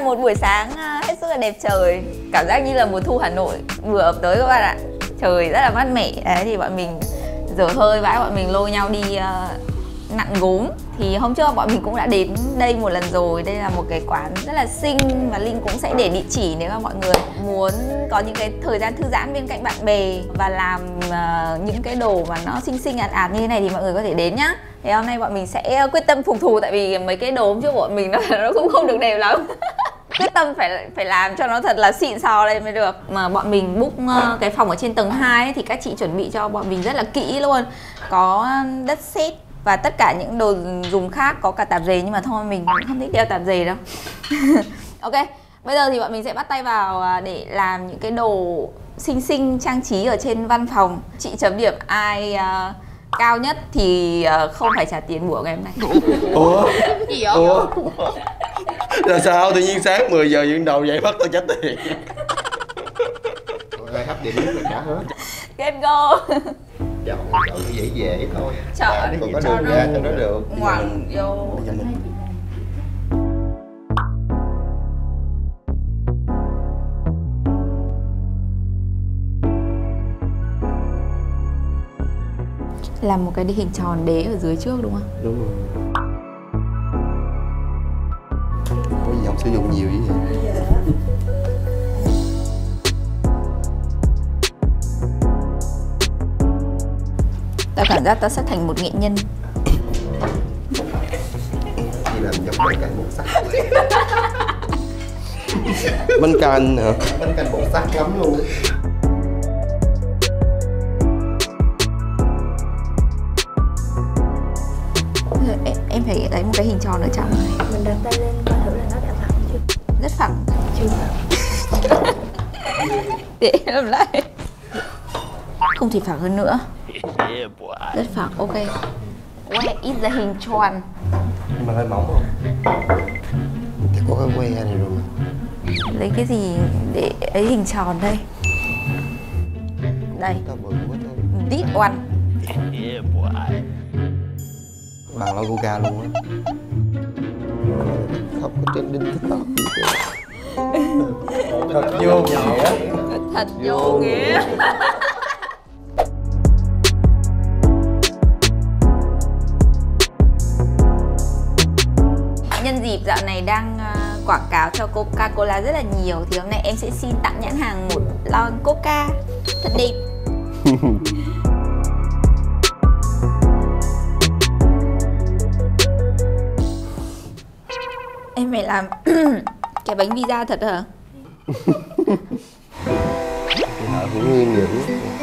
một buổi sáng à, hết sức là đẹp trời. Cảm giác như là mùa thu Hà Nội vừa ập tới các bạn ạ. Trời rất là mát mẻ. Đấy thì bọn mình dở hơi vãi bọn mình lôi nhau đi uh, nặn gốm. Thì hôm trước bọn mình cũng đã đến đây một lần rồi. Đây là một cái quán rất là xinh và linh cũng sẽ để địa chỉ nếu mà mọi người muốn có những cái thời gian thư giãn bên cạnh bạn bè và làm uh, những cái đồ mà nó xinh xinh ạt ạt như thế này thì mọi người có thể đến nhá. Thì hôm nay bọn mình sẽ quyết tâm phục thù tại vì mấy cái đồ hôm trước bọn mình nó, nó cũng không được đẹp lắm. quyết tâm phải phải làm cho nó thật là xịn sò lên mới được. Mà bọn mình book uh, cái phòng ở trên tầng 2 ấy, thì các chị chuẩn bị cho bọn mình rất là kỹ luôn. Có đất sét và tất cả những đồ dùng khác có cả tạp dề nhưng mà thôi mình không thích đeo tạp dề đâu. Ok bây giờ thì bọn mình sẽ bắt tay vào à, để làm những cái đồ xinh xinh trang trí ở trên văn phòng. Chị chấm điểm ai uh, cao nhất thì uh, không phải trả tiền buổi ngày hôm nay ủa? Gì vậy? Ủa là sao? Tự nhiên sáng 10 giờ dựng đầu dậy bắt tao trả tiền. Rồi hấp điểm nhất là trả hết. Let's go. Chọn chọn dễ dễ thôi. Chọn Còn có đường ra cho nó được. ngoằng vô. Làm một cái hình tròn đế ở dưới trước đúng không? đúng rồi sử dụng nhiều như vậy. Tao cảm giác tao sẽ thành một nghệ nhân. Thì làm giống bánh canh bột sắt bánh canh hả Bánh canh bột sắt lắm luôn em, em phải lấy một cái hình tròn ở trong này mình đặt tay lên coi Rất phẳng. Chưa. Để làm lại. Không thể phẳng hơn nữa. Rất phẳng, ok. Where is the hình tròn? nhưng mà hơi mỏng không? Thì có cái que này rồi mà. Lấy cái gì để ấy hình tròn đây? Đây, this one. Bằng logo ca luôn á không có trên đinh tiktok gì hết thật vô nghĩa. Thật vô nghĩa. Nhân dịp dạo này đang ờ, quảng cáo cho Coca-Cola rất là nhiều Thì hôm nay em sẽ xin tặng nhãn hàng một lon Coca. Thật đẹp làm cái bánh pizza thật hả? thì nó cũng nguyên dưỡng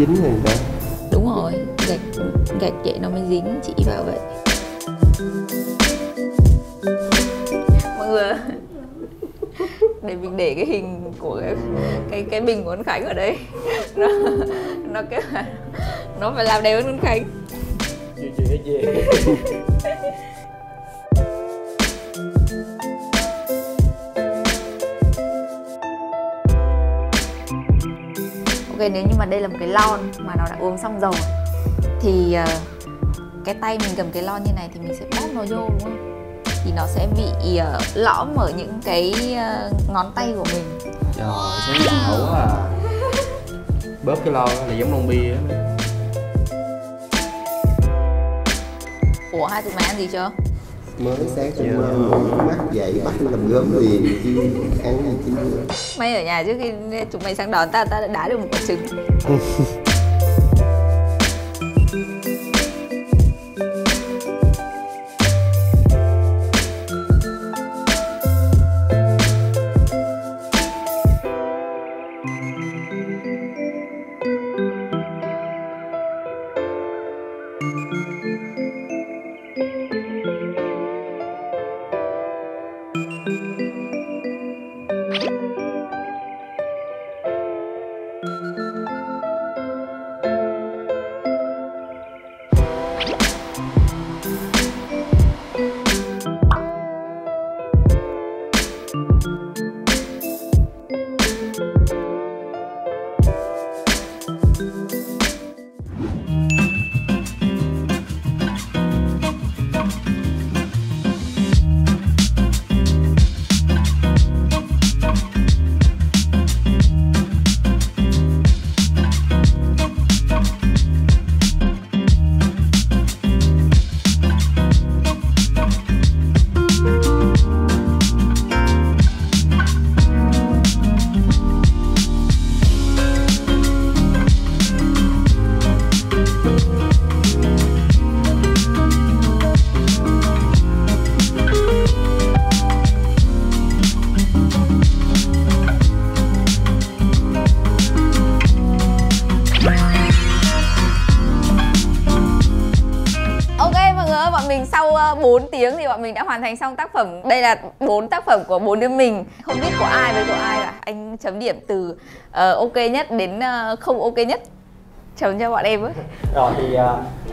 dính rồi ta Đúng rồi, gạch gạch vậy nó mới dính chị vào vậy. Mọi người để mình để cái hình của cái cái, cái bình của anh Khánh ở đây. Nó nó cái nó phải làm đẹp hơn anh Khánh. Ok nếu như mà đây là một cái lon mà nó đã uống xong rồi thì ờ, cái tay mình cầm cái lon như này thì mình sẽ bóp nó vô đúng không? Thì nó sẽ bị ờ, lõm ở những cái ờ, ngón tay của mình. Trời sáng tạo quá à. Bóp cái lon là giống lon bia á. Ủa hai tụi mày ăn gì chưa mới sáng hôm dạ. yeah. Hôm mắt dậy bắt làm gớm liền đi ăn gì chứ Mấy ở nhà trước khi chúng mày sang đón ta ta đã được một quả trứng 4 tiếng thì bọn mình đã hoàn thành xong tác phẩm. Đây là bốn tác phẩm của bốn đứa mình. Không biết của ai với của ai cả anh chấm điểm từ uh, ok nhất đến uh, không ok nhất. Chấm cho bọn em với. Rồi thì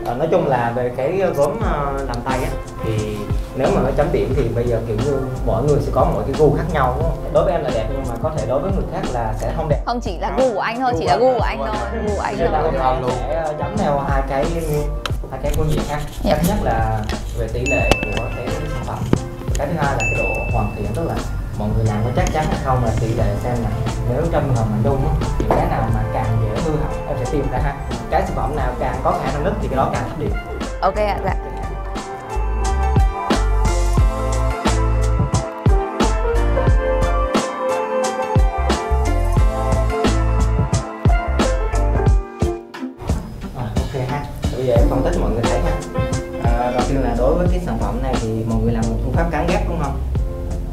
uh, nói chung là về cái gốm uh, làm tay á thì nếu mà nói chấm điểm thì bây giờ kiểu như mỗi người sẽ có mỗi cái gu khác nhau đúng không? đối với em là đẹp nhưng mà có thể đối với người khác là sẽ không đẹp. Không chỉ là gu của anh thôi chỉ là gu của anh thôi gu của anh Nên là thôi. em sẽ chấm theo hai cái hai cái phương diện khác Dạ. cái nhất là về tỷ lệ của cái sản phẩm. Cái thứ hai là cái độ hoàn thiện tức là mọi người làm có chắc chắn hay không là tỷ lệ xem là nếu trong trường hợp mình đun á, thì cái nào mà càng dễ hư hỏng em sẽ tìm ra ha. Cái sản phẩm nào càng có khả năng nứt thì cái đó càng thấp điểm. Ok ạ dạ phân tích cho mọi người thấy ha à, đầu tiên là đối với cái sản phẩm này thì mọi người làm một phương pháp cán ghép đúng không?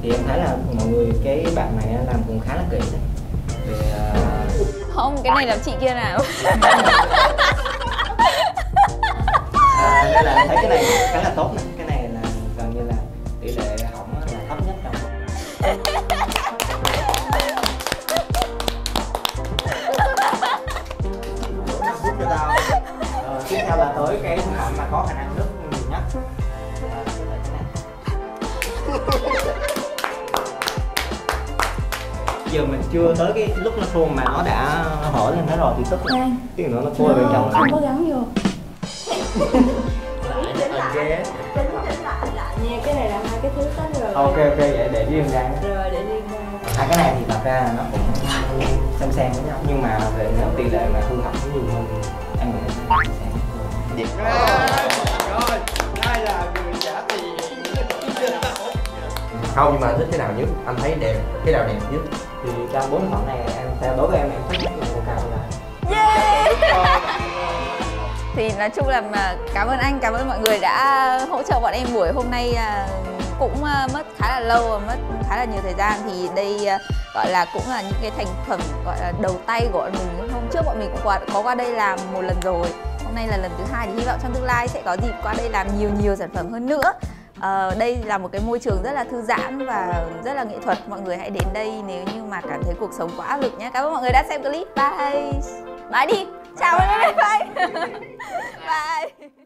Thì em thấy là mọi người cái bạn này làm cũng khá là kỹ đấy. Về à, không cái này làm chị kia nào? À, nên là em thấy cái này khá là tốt này. Cái này là gần như là tỷ lệ hỏng là thấp nhất trong giờ mình chưa tới cái lúc nó khô mà nó đã hở lên đó rồi thì tức là Khoan. cái nữa nó khô ở bên trong không có gắn vô. Lại lại. Nha Cái này là hai cái thứ tách rồi. Ok ok vậy để riêng ra. Rồi để riêng ra. Hai cái này thì thật ra là nó cũng xem xem với nhau. Nhưng mà về nếu tỷ lệ mà hư hỏng nhiều hơn thì em nghĩ là sẽ Rồi, đây là người trả tiền. Không nhưng mà anh thích cái nào nhất? Anh thấy đẹp. Cái nào đẹp nhất thì trong bốn sản phẩm này em theo đối với em em thích nhất là coca cola thì nói chung là mà cảm ơn anh cảm ơn mọi người đã hỗ trợ bọn em buổi hôm nay à, cũng à, mất khá là lâu và mất khá là nhiều thời gian. Thì đây à, gọi là cũng là những cái thành phẩm gọi là đầu tay của bọn mình. Hôm trước bọn mình cũng qua, có qua đây làm một lần rồi. Hôm nay là lần thứ hai thì hy vọng trong tương lai sẽ có dịp qua đây làm nhiều nhiều sản phẩm hơn nữa uh, đây là một cái môi trường rất là thư giãn và rất là nghệ thuật mọi người hãy đến đây nếu như mà cảm thấy cuộc sống quá áp lực nhé cảm ơn mọi người đã xem clip bye bye đi chào bye bye, bye. bye. bye.